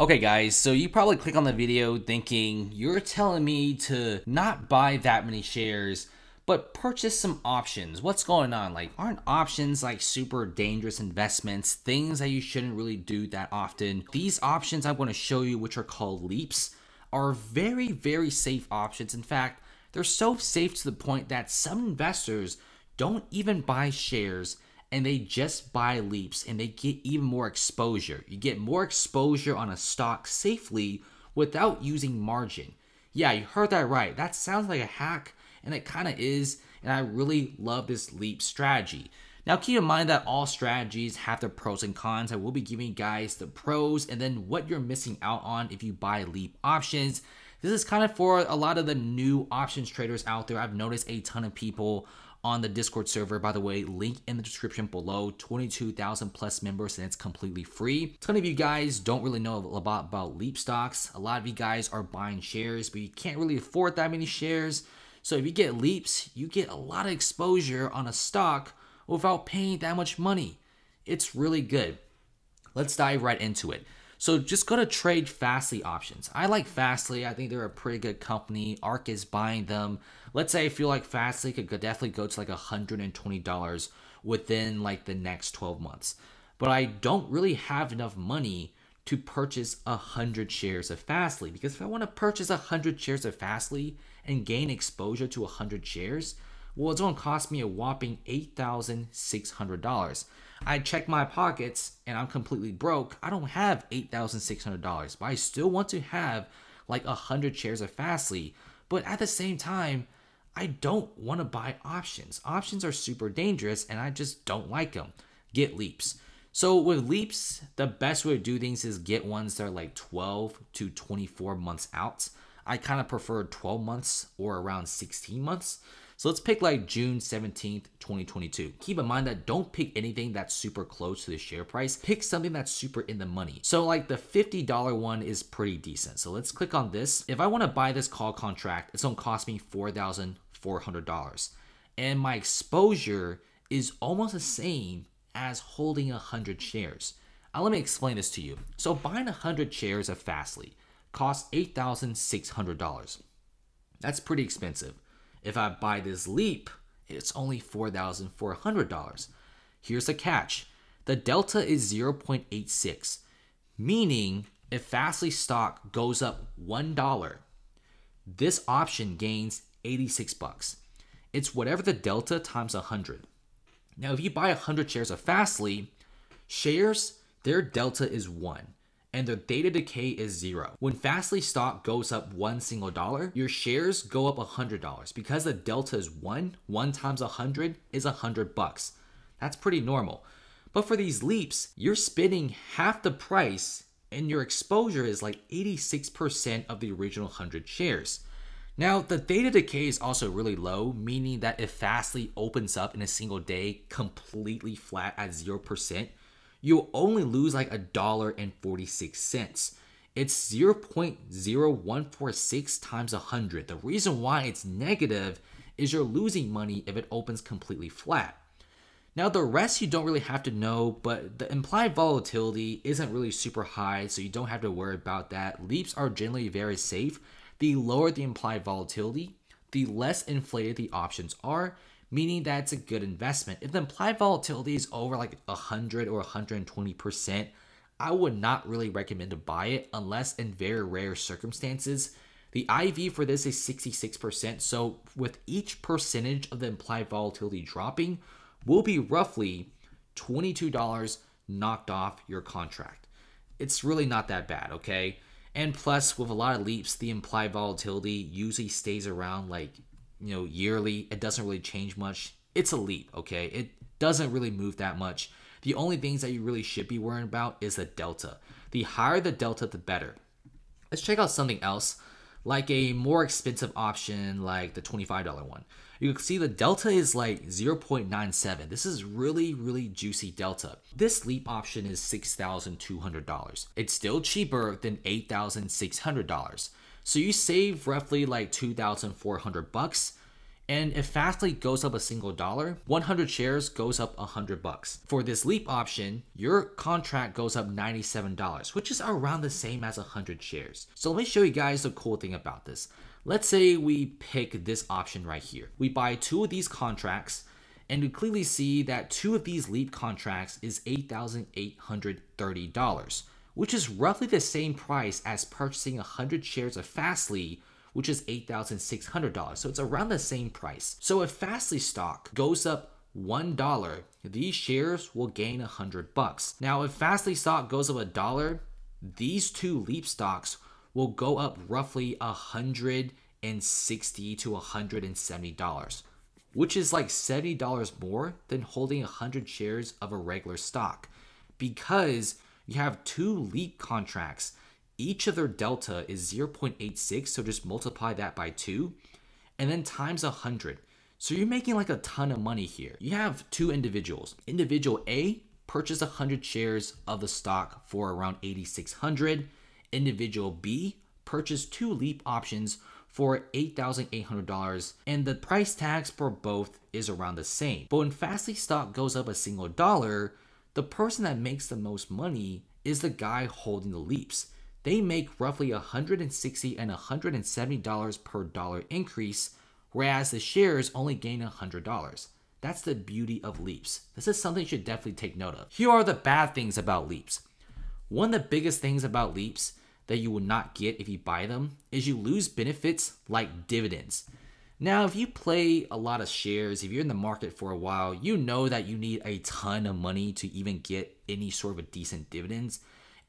Okay guys, so you probably click on the video thinking you're telling me to not buy that many shares, but purchase some options. What's going on? Like aren't options like super dangerous investments, things that you shouldn't really do that often? These options I'm going to show you which are called leaps are very very safe options. In fact, they're so safe to the point that some investors don't even buy shares and they just buy leaps and they get even more exposure. You get more exposure on a stock safely without using margin. Yeah, you heard that right. That sounds like a hack, and it kind of is. And I really love this leap strategy. Now, keep in mind that all strategies have their pros and cons. I will be giving you guys the pros and then what you're missing out on if you buy leap options. This is kind of for a lot of the new options traders out there. I've noticed a ton of people on the Discord server. By the way, link in the description below. 22,000 plus members and it's completely free. A ton of you guys don't really know about, about Leap stocks. A lot of you guys are buying shares, but you can't really afford that many shares. So if you get Leaps, you get a lot of exposure on a stock without paying that much money. It's really good. Let's dive right into it. So just go to trade Fastly options. I like Fastly. I think they're a pretty good company. ARK is buying them. Let's say I feel like Fastly could definitely go to like $120 within like the next 12 months. But I don't really have enough money to purchase 100 shares of Fastly because if I want to purchase 100 shares of Fastly and gain exposure to 100 shares, well, it's going to cost me a whopping $8,600. I check my pockets and I'm completely broke. I don't have $8,600, but I still want to have like 100 shares of Fastly. But at the same time, I don't want to buy options. Options are super dangerous and I just don't like them. Get leaps. So with leaps, the best way to do things is get ones that are like 12 to 24 months out. I kind of prefer 12 months or around 16 months. So let's pick like June 17th, 2022. Keep in mind that don't pick anything that's super close to the share price. Pick something that's super in the money. So like the $50 one is pretty decent. So let's click on this. If I want to buy this call contract, it's going to cost me $4,400. And my exposure is almost the same as holding 100 shares. Now let me explain this to you. So buying 100 shares of Fastly costs $8,600. That's pretty expensive. If I buy this leap, it's only $4,400. Here's the catch the delta is 0.86, meaning if Fastly stock goes up $1, this option gains 86 bucks. It's whatever the delta times 100. Now, if you buy 100 shares of Fastly, shares, their delta is 1 and their theta decay is zero. When Fastly stock goes up one single dollar, your shares go up a hundred dollars because the delta is one. One times a hundred is a hundred bucks. That's pretty normal. But for these leaps, you're spending half the price and your exposure is like 86% of the original 100 shares. Now, the theta decay is also really low, meaning that if Fastly opens up in a single day completely flat at 0%, you'll only lose like a dollar and 46 cents. It's 0.0146 times 100. The reason why it's negative is you're losing money if it opens completely flat. Now, the rest you don't really have to know, but the implied volatility isn't really super high, so you don't have to worry about that. Leaps are generally very safe. The lower the implied volatility, the less inflated the options are, meaning that it's a good investment. If the implied volatility is over like 100 or 120%, I would not really recommend to buy it unless in very rare circumstances. The IV for this is 66%, so with each percentage of the implied volatility dropping, will be roughly $22 knocked off your contract. It's really not that bad, okay? And plus, with a lot of leaps, the implied volatility usually stays around like you know, yearly. It doesn't really change much. It's a leap, okay? It doesn't really move that much. The only things that you really should be worrying about is the delta. The higher the delta, the better. Let's check out something else, like a more expensive option, like the $25 one. You can see the delta is like 0.97. This is really, really juicy delta. This leap option is $6,200. It's still cheaper than $8,600. So you save roughly like 2,400 bucks And if Fastly goes up a single dollar, 100 shares goes up 100 bucks. For this leap option, your contract goes up $97, which is around the same as 100 shares. So let me show you guys the cool thing about this. Let's say we pick this option right here. We buy two of these contracts and we clearly see that two of these leap contracts is $8,830, which is roughly the same price as purchasing 100 shares of Fastly which is $8,600. So it's around the same price. So if Fastly stock goes up $1, these shares will gain 100 bucks. Now if Fastly stock goes up a dollar, these two leap stocks will go up roughly 160 to $170, which is like $70 more than holding 100 shares of a regular stock because you have two leap contracts each of their delta is 0.86, so just multiply that by 2, and then times 100. So you're making like a ton of money here. You have two individuals. Individual A purchased 100 shares of the stock for around 8600. Individual B purchased two leap options for $8,800 and the price tags for both is around the same. But when Fastly stock goes up a single dollar, the person that makes the most money is the guy holding the leaps they make roughly $160 and $170 per dollar increase, whereas the shares only gain $100. That's the beauty of leaps. This is something you should definitely take note of. Here are the bad things about leaps. One of the biggest things about leaps that you will not get if you buy them is you lose benefits like dividends. Now, if you play a lot of shares, if you're in the market for a while, you know that you need a ton of money to even get any sort of a decent dividends.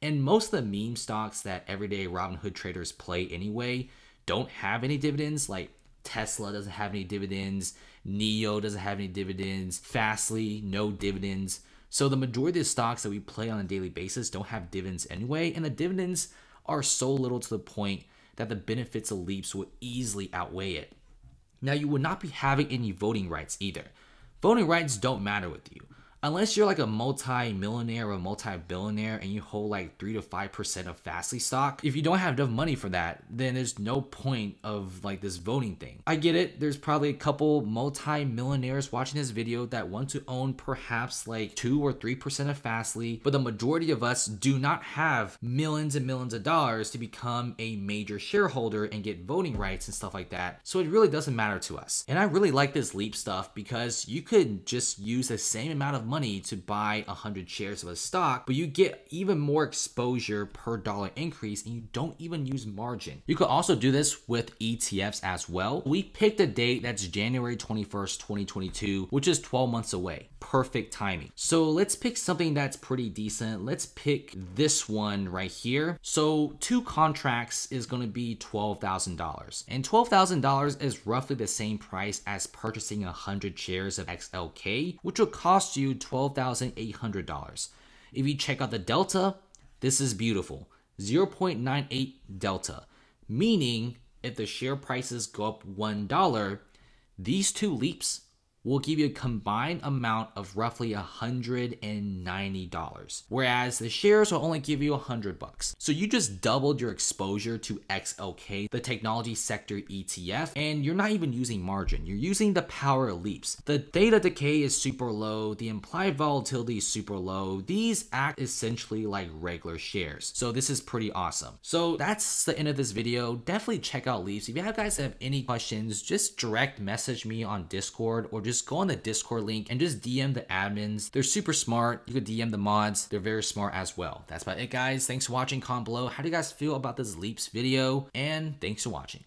And most of the meme stocks that everyday Robinhood traders play anyway don't have any dividends. Like Tesla doesn't have any dividends, NIO doesn't have any dividends, Fastly, no dividends. So the majority of stocks that we play on a daily basis don't have dividends anyway, and the dividends are so little to the point that the benefits of leaps would easily outweigh it. Now, you would not be having any voting rights either. Voting rights don't matter with you unless you're like a multi-millionaire or multi-billionaire and you hold like 3 to 5% of Fastly stock, if you don't have enough money for that, then there's no point of like this voting thing. I get it. There's probably a couple multi-millionaires watching this video that want to own perhaps like 2 or 3% of Fastly, but the majority of us do not have millions and millions of dollars to become a major shareholder and get voting rights and stuff like that. So it really doesn't matter to us. And I really like this leap stuff because you could just use the same amount of money to buy 100 shares of a stock, but you get even more exposure per dollar increase and you don't even use margin. You could also do this with ETFs as well. We picked a date that's January 21st, 2022, which is 12 months away. Perfect timing. So let's pick something that's pretty decent. Let's pick this one right here. So two contracts is going to be $12,000 and $12,000 is roughly the same price as purchasing 100 shares of XLK, which will cost you $12,800. If you check out the delta, this is beautiful 0.98 delta, meaning if the share prices go up $1, these two leaps will give you a combined amount of roughly $190, whereas the shares will only give you 100 bucks. So you just doubled your exposure to XLK, the technology sector ETF, and you're not even using margin. You're using the power of leaps. The theta decay is super low, the implied volatility is super low. These act essentially like regular shares. So this is pretty awesome. So that's the end of this video. Definitely check out leaps. If you guys have any questions, just direct message me on Discord or just just go on the Discord link and just DM the admins. They're super smart. You could DM the mods. They're very smart as well. That's about it, guys. Thanks for watching. Comment below. How do you guys feel about this Leaps video? And thanks for watching.